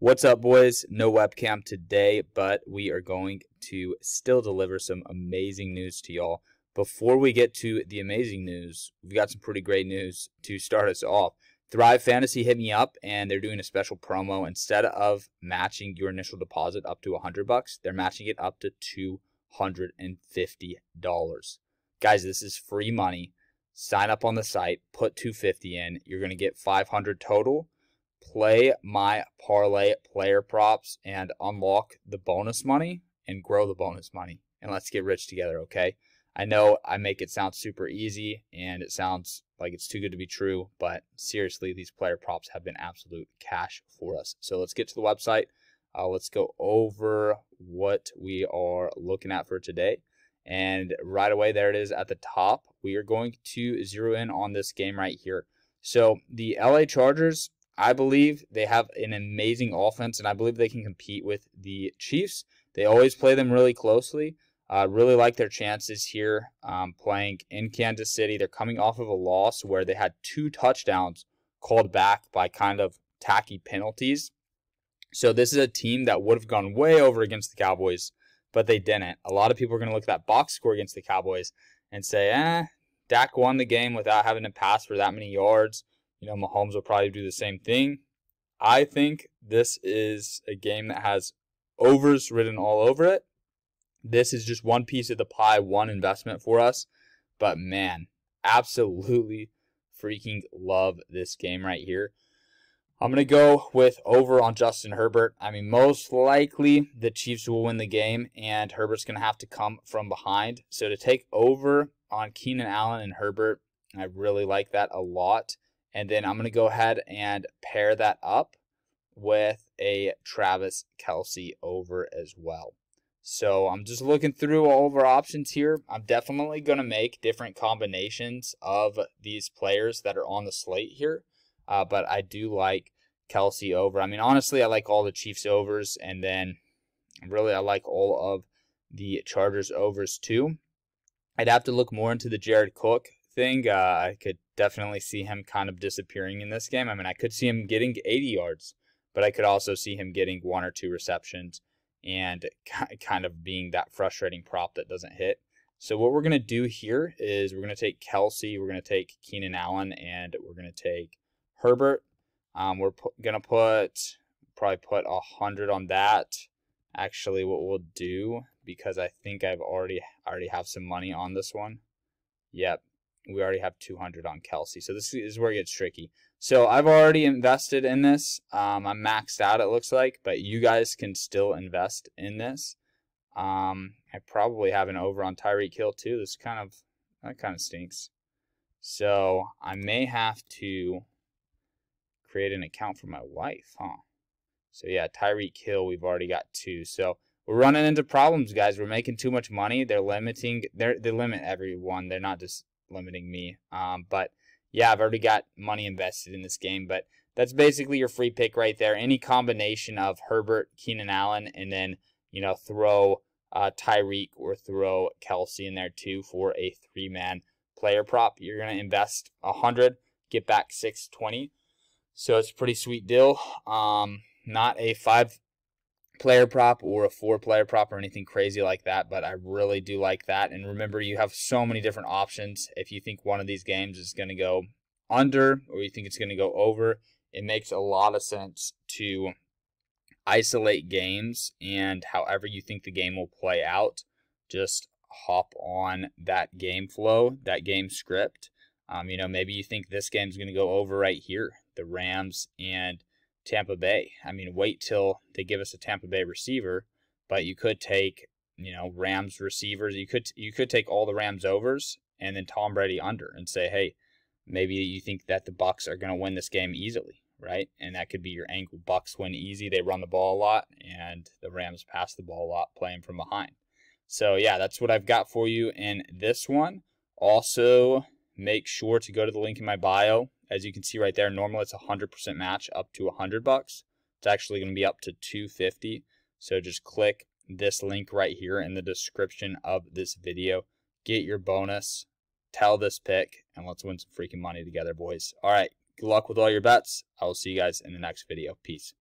What's up, boys? No webcam today, but we are going to still deliver some amazing news to y'all. Before we get to the amazing news, we've got some pretty great news to start us off. Thrive Fantasy hit me up and they're doing a special promo. Instead of matching your initial deposit up to 100 bucks, they're matching it up to $250. Guys, this is free money. Sign up on the site, put 250 in. You're going to get 500 total play my parlay player props and unlock the bonus money and grow the bonus money. And let's get rich together, okay? I know I make it sound super easy and it sounds like it's too good to be true, but seriously, these player props have been absolute cash for us. So let's get to the website. Uh, let's go over what we are looking at for today. And right away, there it is at the top. We are going to zero in on this game right here. So the LA Chargers I believe they have an amazing offense, and I believe they can compete with the Chiefs. They always play them really closely. Uh, really like their chances here um, playing in Kansas City. They're coming off of a loss where they had two touchdowns called back by kind of tacky penalties. So this is a team that would have gone way over against the Cowboys, but they didn't. A lot of people are going to look at that box score against the Cowboys and say, eh, Dak won the game without having to pass for that many yards. You know, Mahomes will probably do the same thing. I think this is a game that has overs written all over it. This is just one piece of the pie, one investment for us. But man, absolutely freaking love this game right here. I'm going to go with over on Justin Herbert. I mean, most likely the Chiefs will win the game, and Herbert's going to have to come from behind. So to take over on Keenan Allen and Herbert, I really like that a lot. And then I'm going to go ahead and pair that up with a Travis Kelce over as well. So I'm just looking through all of our options here. I'm definitely going to make different combinations of these players that are on the slate here. Uh, but I do like Kelsey over. I mean, honestly, I like all the Chiefs overs. And then really, I like all of the Chargers overs too. I'd have to look more into the Jared Cook thing. Uh, I could definitely see him kind of disappearing in this game. I mean, I could see him getting 80 yards, but I could also see him getting one or two receptions and kind of being that frustrating prop that doesn't hit. So what we're going to do here is we're going to take Kelce, we're going to take Keenan Allen, and we're going to take Herbert. Um, we're going to put probably put a hundred on that. Actually, what we'll do because I think I've already already have some money on this one. Yep, we already have 200 on Kelce. So this is where it gets tricky. So I've already invested in this. Um, I'm maxed out, it looks like, but you guys can still invest in this. Um, I probably have an over on Tyreek Hill too. This kind of that kind of stinks. So I may have to create an account for my wife, huh? So yeah, Tyreek Hill, we've already got two. So we're running into problems, guys. We're making too much money. They're limiting. They're they limit everyone. They're not just limiting me. Um, but yeah, I've already got money invested in this game. But that's basically your free pick right there. Any combination of Herbert, Keenan Allen, and then you know throw uh, Tyreek or throw Kelce in there too for a three man player prop. You're gonna invest a hundred, get back six twenty. So it's a pretty sweet deal. Um, not a five player prop or a four player prop or anything crazy like that, but I really do like that. And remember, you have so many different options. If you think one of these games is going to go under or you think it's going to go over, it makes a lot of sense to isolate games and however you think the game will play out, just hop on that game flow, that game script. Um, you know, maybe you think this game's going to go over right here, the Rams and Tampa Bay. I mean, wait till they give us a Tampa Bay receiver, but you could take, you know, Rams receivers. You could you could take all the Rams overs and then Tom Brady under and say, hey, maybe you think that the Bucs are going to win this game easily, right? And that could be your angle. Bucs win easy. They run the ball a lot, and the Rams pass the ball a lot, playing from behind. So yeah, that's what I've got for you in this one. Also, make sure to go to the link in my bio as you can see right there, normally it's a 100% match up to 100 bucks. It's actually going to be up to 250. So just click this link right here in the description of this video. Get your bonus, tell this pick, and let's win some freaking money together, boys. All right, good luck with all your bets. I will see you guys in the next video. Peace.